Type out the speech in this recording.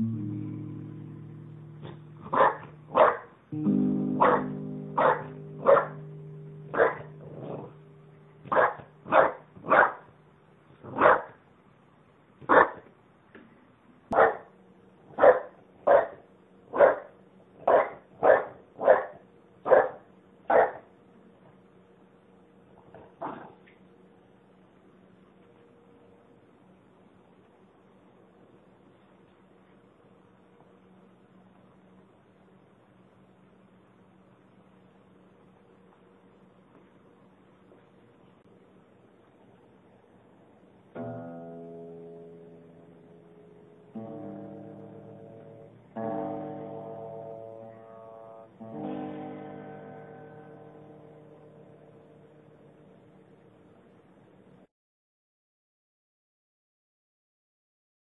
Mm-hmm.